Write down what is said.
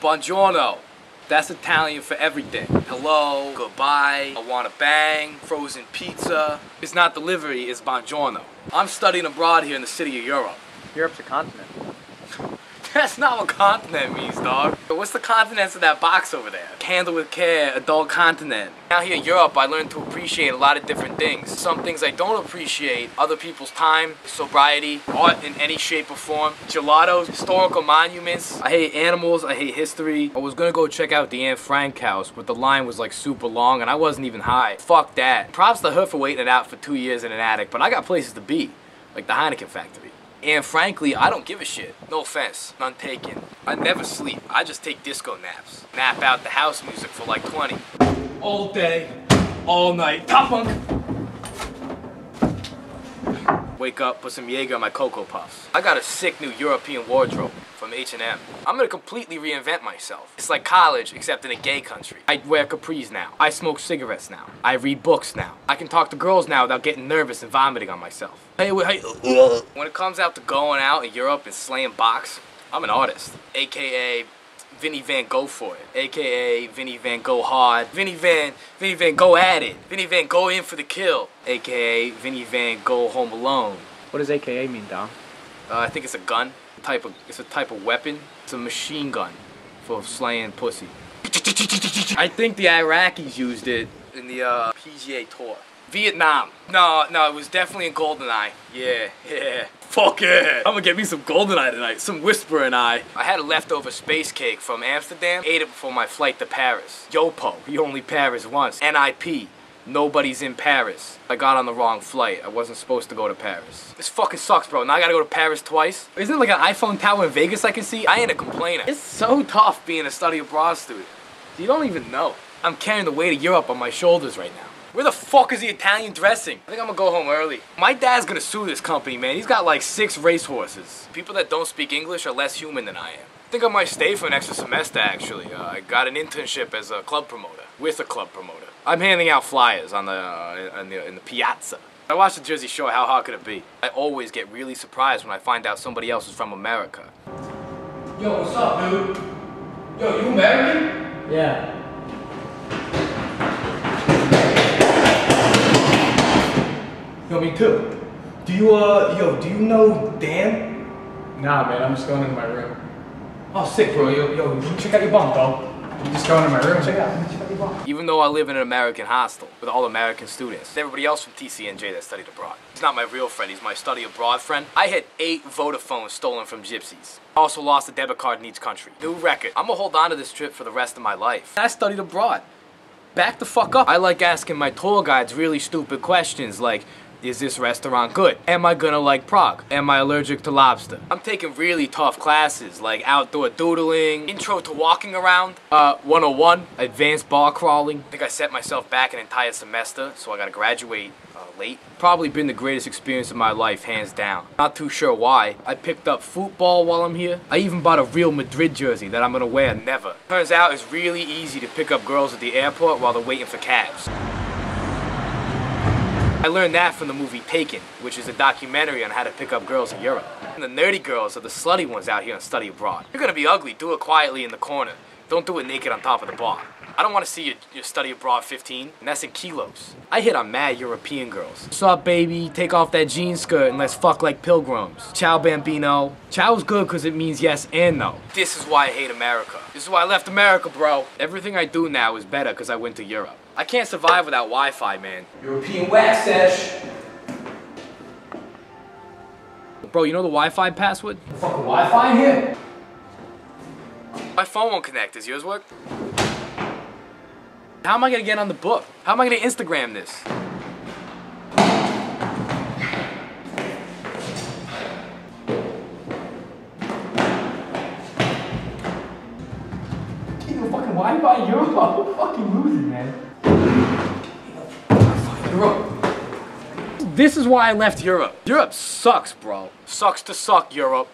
Buongiorno. That's Italian for everything. Hello, goodbye, I wanna bang, frozen pizza. It's not delivery, it's buongiorno. I'm studying abroad here in the city of Europe. Europe's a continent. That's not what continent means, dog. What's the continents of that box over there? Handle with care, adult continent. Out here in Europe, I learned to appreciate a lot of different things. Some things I don't appreciate, other people's time, sobriety, art in any shape or form, gelatos, historical monuments. I hate animals, I hate history. I was gonna go check out the Anne Frank house, but the line was like super long and I wasn't even high. Fuck that. Props to her for waiting it out for two years in an attic, but I got places to be, like the Heineken factory. And frankly, I don't give a shit. No offense, none taken. I never sleep. I just take disco naps. Nap out the house music for like 20. All day, all night. Top bunk! Wake up, put some Jaeger on my Cocoa Puffs. I got a sick new European wardrobe from H&M. I'm gonna completely reinvent myself. It's like college, except in a gay country. I wear capris now. I smoke cigarettes now. I read books now. I can talk to girls now without getting nervous and vomiting on myself. Hey, wait, hey, when it comes out to going out in Europe and slaying box, I'm an artist, aka Vinny Van Go for it, aka Vinny Van Go hard, Vinny Van, Vinny Van Go at it, Vinny Van Go in for the kill, aka Vinny Van Go home alone. What does AKA mean, Dom? Uh, I think it's a gun, type of, it's a type of weapon. It's a machine gun for slaying pussy. I think the Iraqis used it in the uh, PGA Tour. Vietnam. No, no, it was definitely in GoldenEye. Yeah, yeah. Fuck yeah. I'm gonna get me some GoldenEye tonight, some Whisper and I. I had a leftover space cake from Amsterdam, ate it before my flight to Paris. Yopo, you only Paris once. NIP, nobody's in Paris. I got on the wrong flight. I wasn't supposed to go to Paris. This fucking sucks, bro. Now I gotta go to Paris twice. Isn't it like an iPhone tower in Vegas I can see? I ain't a complainer. It's so tough being a study abroad student. You don't even know. I'm carrying the weight of Europe on my shoulders right now. Where the fuck is the Italian dressing? I think I'm gonna go home early. My dad's gonna sue this company, man. He's got like six racehorses. People that don't speak English are less human than I am. I think I might stay for an extra semester, actually. Uh, I got an internship as a club promoter, with a club promoter. I'm handing out flyers on the, uh, in, the in the piazza. I watched the Jersey Shore, how hard could it be? I always get really surprised when I find out somebody else is from America. Yo, what's up, dude? Yo, you American? Yeah. Yo, me too. Do you, uh, yo, do you know Dan? Nah, man, I'm just going into my room. Oh, sick, bro. Yo, yo, check out your bunk, dog. I'm just going to my room. Check out. Check out your bunk. Even though I live in an American hostel with all American students, everybody else from TCNJ that studied abroad. He's not my real friend, he's my study abroad friend. I had eight Vodafones stolen from gypsies. I also lost a debit card in each country. New record. I'm gonna hold on to this trip for the rest of my life. I studied abroad. Back the fuck up. I like asking my tour guides really stupid questions like, is this restaurant good? Am I gonna like Prague? Am I allergic to lobster? I'm taking really tough classes like outdoor doodling, intro to walking around, uh, 101, advanced bar crawling. I think I set myself back an entire semester, so I gotta graduate uh, late. Probably been the greatest experience of my life, hands down. Not too sure why. I picked up football while I'm here. I even bought a Real Madrid jersey that I'm gonna wear never. Turns out it's really easy to pick up girls at the airport while they're waiting for cabs. I learned that from the movie Taken, which is a documentary on how to pick up girls in Europe. And the nerdy girls are the slutty ones out here and study abroad. You're gonna be ugly, do it quietly in the corner. Don't do it naked on top of the bar. I don't want to see you, study abroad 15, and that's in kilos. I hit on mad European girls. What's up, baby? Take off that jean skirt and let's fuck like pilgrims. Ciao, bambino. Ciao's good because it means yes and no. This is why I hate America. This is why I left America, bro. Everything I do now is better because I went to Europe. I can't survive without Wi-Fi, man. European wax sesh. Bro, you know the Wi-Fi password? Fucking Wi-Fi here? My phone won't connect. Does yours work? How am I gonna get on the book? How am I gonna Instagram this? fucking Wi-Fi in Europe. I'm fucking losing, man. Europe. This is why I left Europe. Europe sucks, bro. Sucks to suck, Europe.